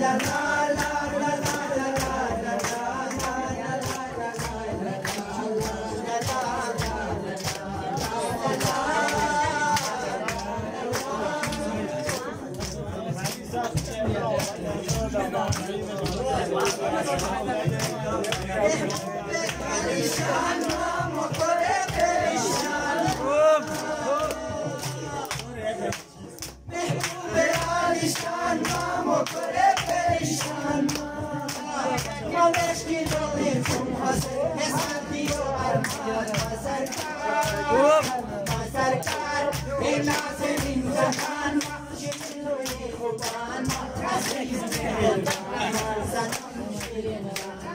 I Oh, my God. 对的